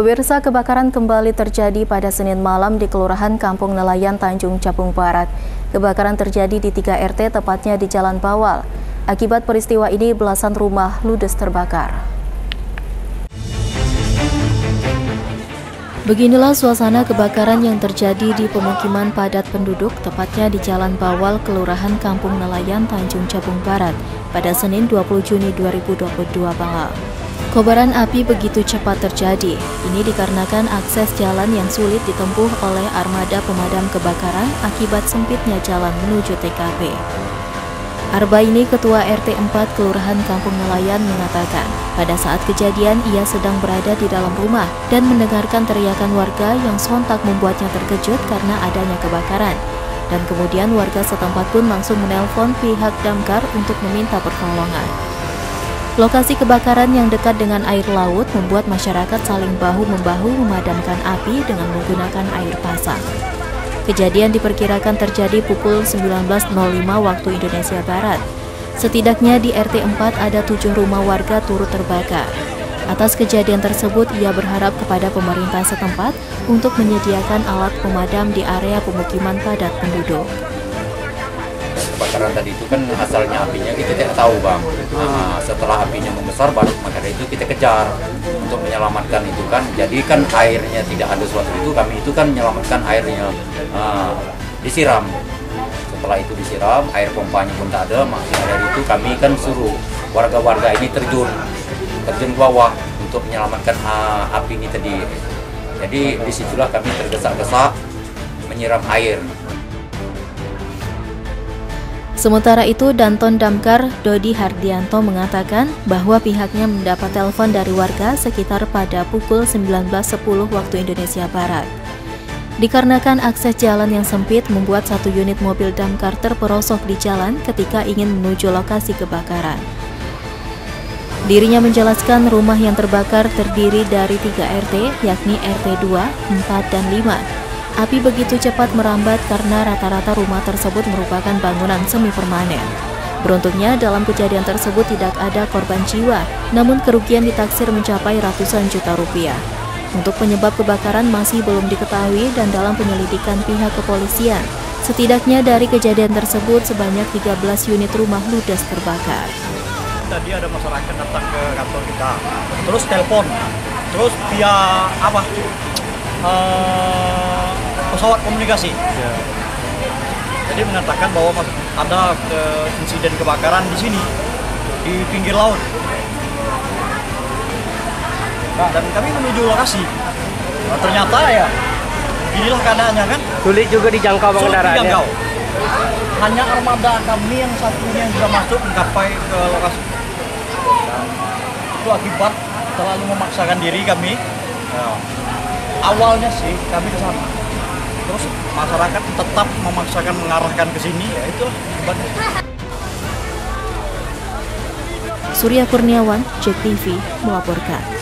Pemirsa kebakaran kembali terjadi pada Senin malam di Kelurahan Kampung Nelayan Tanjung Capung Barat. Kebakaran terjadi di 3 RT tepatnya di Jalan Bawal. Akibat peristiwa ini belasan rumah ludes terbakar. Beginilah suasana kebakaran yang terjadi di pemukiman padat penduduk, tepatnya di Jalan Bawal, Kelurahan Kampung Nelayan, Tanjung Capung Barat, pada Senin 20 Juni 2022 malam. Kobaran api begitu cepat terjadi. Ini dikarenakan akses jalan yang sulit ditempuh oleh armada pemadam kebakaran akibat sempitnya jalan menuju TKP. Arba ini Ketua RT 4 Kelurahan Kampung Nelayan mengatakan, pada saat kejadian ia sedang berada di dalam rumah dan mendengarkan teriakan warga yang sontak membuatnya terkejut karena adanya kebakaran. Dan kemudian warga setempat pun langsung menelpon pihak damkar untuk meminta pertolongan. Lokasi kebakaran yang dekat dengan air laut membuat masyarakat saling bahu-membahu memadamkan api dengan menggunakan air pasang. Kejadian diperkirakan terjadi pukul 19.05 waktu Indonesia Barat. Setidaknya di RT 4 ada tujuh rumah warga turut terbakar. Atas kejadian tersebut, ia berharap kepada pemerintah setempat untuk menyediakan alat pemadam di area pemukiman padat penduduk kebakaran tadi itu kan asalnya apinya kita tidak tahu bang. Nah, setelah apinya membesar baru maka itu kita kejar untuk menyelamatkan itu kan. Jadi kan airnya tidak ada suatu itu kami itu kan menyelamatkan airnya uh, disiram. Setelah itu disiram air pompanya pun tak ada maksudnya dari itu kami kan suruh warga-warga ini terjun terjun ke bawah untuk menyelamatkan uh, api ini tadi. Jadi di situlah kami tergesa-gesa menyiram air Sementara itu, Danton Damkar Dodi Hardianto mengatakan bahwa pihaknya mendapat telepon dari warga sekitar pada pukul 19.10 waktu Indonesia Barat. Dikarenakan akses jalan yang sempit membuat satu unit mobil damkar terperosok di jalan ketika ingin menuju lokasi kebakaran. Dirinya menjelaskan rumah yang terbakar terdiri dari tiga RT, yakni RT 2, 4, dan 5, Api begitu cepat merambat karena rata-rata rumah tersebut merupakan bangunan semi permanen. Beruntungnya dalam kejadian tersebut tidak ada korban jiwa, namun kerugian ditaksir mencapai ratusan juta rupiah. Untuk penyebab kebakaran masih belum diketahui dan dalam penyelidikan pihak kepolisian. Setidaknya dari kejadian tersebut sebanyak 13 unit rumah ludes terbakar. Tadi ada masyarakat datang ke kantor kita, terus telepon, terus via apa? Uh, pesawat komunikasi. Ya. Jadi mengatakan bahwa ada ke insiden kebakaran di sini di pinggir laut. Nah, dan kami menuju lokasi. Nah, ternyata ya inilah keadaannya kan. Sulit juga dijangkau pengendaraannya. dijangkau. Hanya armada kami yang satunya yang sudah masuk mencapai ke lokasi. Nah, itu akibat terlalu memaksakan diri kami. Nah, awalnya sih kami ke sana terus masyarakat tetap memaksakan mengarahkan ke sini ya itu Surya Kurniawan, Cek TV melaporkan.